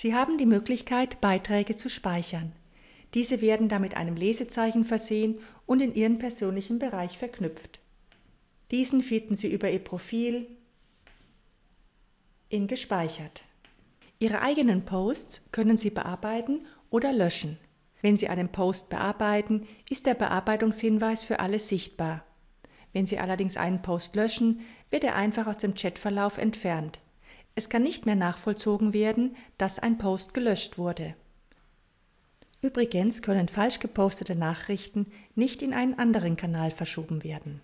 Sie haben die Möglichkeit, Beiträge zu speichern. Diese werden dann mit einem Lesezeichen versehen und in Ihren persönlichen Bereich verknüpft. Diesen finden Sie über Ihr Profil in Gespeichert. Ihre eigenen Posts können Sie bearbeiten oder löschen. Wenn Sie einen Post bearbeiten, ist der Bearbeitungshinweis für alle sichtbar. Wenn Sie allerdings einen Post löschen, wird er einfach aus dem Chatverlauf entfernt. Es kann nicht mehr nachvollzogen werden, dass ein Post gelöscht wurde. Übrigens können falsch gepostete Nachrichten nicht in einen anderen Kanal verschoben werden.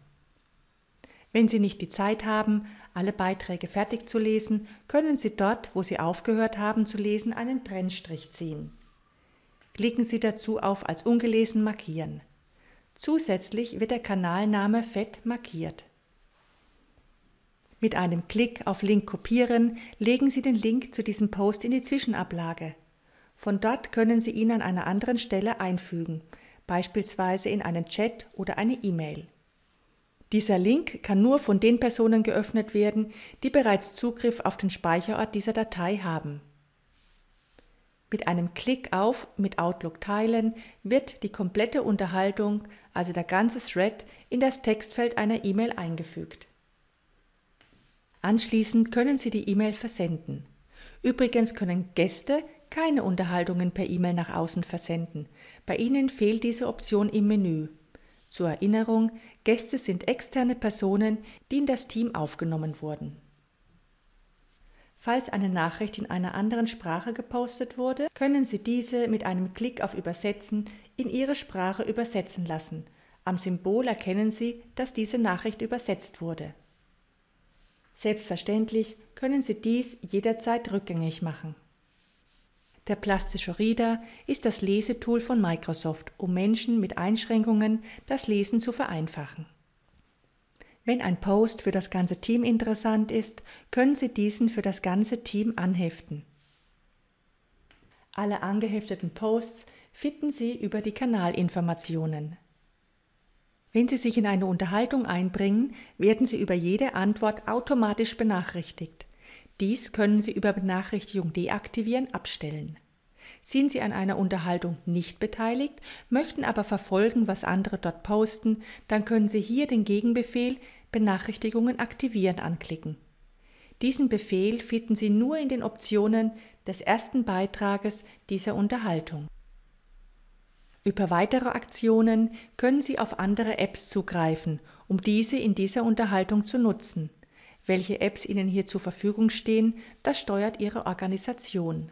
Wenn Sie nicht die Zeit haben, alle Beiträge fertig zu lesen, können Sie dort, wo Sie aufgehört haben zu lesen, einen Trennstrich ziehen. Klicken Sie dazu auf Als ungelesen markieren. Zusätzlich wird der Kanalname fett markiert. Mit einem Klick auf Link kopieren legen Sie den Link zu diesem Post in die Zwischenablage. Von dort können Sie ihn an einer anderen Stelle einfügen, beispielsweise in einen Chat oder eine E-Mail. Dieser Link kann nur von den Personen geöffnet werden, die bereits Zugriff auf den Speicherort dieser Datei haben. Mit einem Klick auf Mit Outlook teilen wird die komplette Unterhaltung, also der ganze Thread, in das Textfeld einer E-Mail eingefügt. Anschließend können Sie die E-Mail versenden. Übrigens können Gäste keine Unterhaltungen per E-Mail nach außen versenden. Bei Ihnen fehlt diese Option im Menü. Zur Erinnerung, Gäste sind externe Personen, die in das Team aufgenommen wurden. Falls eine Nachricht in einer anderen Sprache gepostet wurde, können Sie diese mit einem Klick auf Übersetzen in Ihre Sprache übersetzen lassen. Am Symbol erkennen Sie, dass diese Nachricht übersetzt wurde. Selbstverständlich können Sie dies jederzeit rückgängig machen. Der plastische Reader ist das Lesetool von Microsoft, um Menschen mit Einschränkungen das Lesen zu vereinfachen. Wenn ein Post für das ganze Team interessant ist, können Sie diesen für das ganze Team anheften. Alle angehefteten Posts finden Sie über die Kanalinformationen. Wenn Sie sich in eine Unterhaltung einbringen, werden Sie über jede Antwort automatisch benachrichtigt. Dies können Sie über Benachrichtigung deaktivieren abstellen. Sind Sie an einer Unterhaltung nicht beteiligt, möchten aber verfolgen, was andere dort posten, dann können Sie hier den Gegenbefehl Benachrichtigungen aktivieren anklicken. Diesen Befehl finden Sie nur in den Optionen des ersten Beitrages dieser Unterhaltung. Über weitere Aktionen können Sie auf andere Apps zugreifen, um diese in dieser Unterhaltung zu nutzen. Welche Apps Ihnen hier zur Verfügung stehen, das steuert Ihre Organisation.